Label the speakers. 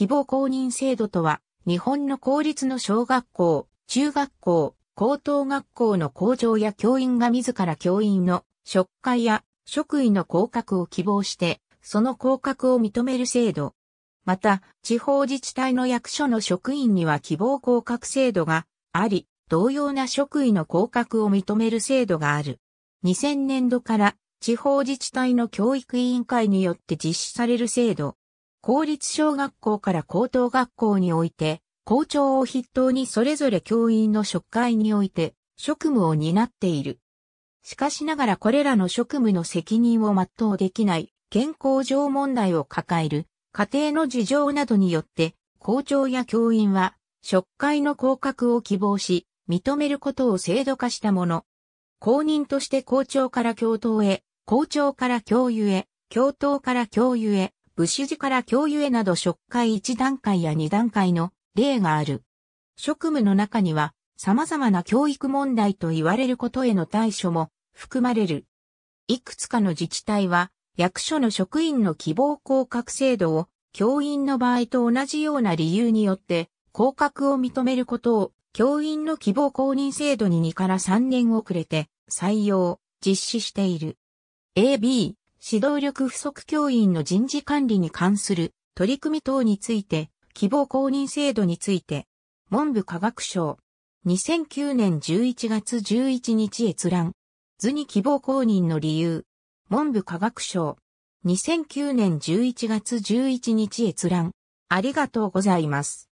Speaker 1: 希望公認制度とは、日本の公立の小学校、中学校、高等学校の校長や教員が自ら教員の職会や職位の降格を希望して、その降格を認める制度。また、地方自治体の役所の職員には希望降格制度があり、同様な職位の降格を認める制度がある。2000年度から地方自治体の教育委員会によって実施される制度。公立小学校から高等学校において、校長を筆頭にそれぞれ教員の職会において職務を担っている。しかしながらこれらの職務の責任を全うできない健康上問題を抱える家庭の事情などによって校長や教員は職会の降格を希望し認めることを制度化したもの。公認として校長から教頭へ、校長から教諭へ、教頭から教諭へ、武士寺から教諭へなど職会1段階や2段階の例がある。職務の中には様々な教育問題と言われることへの対処も含まれる。いくつかの自治体は役所の職員の希望降格制度を教員の場合と同じような理由によって降格を認めることを教員の希望公認制度に2から3年遅れて採用、実施している。AB、指導力不足教員の人事管理に関する取り組み等について、希望公認制度について、文部科学省、2009年11月11日閲覧、図に希望公認の理由、文部科学省、2009年11月11日閲覧、ありがとうございます。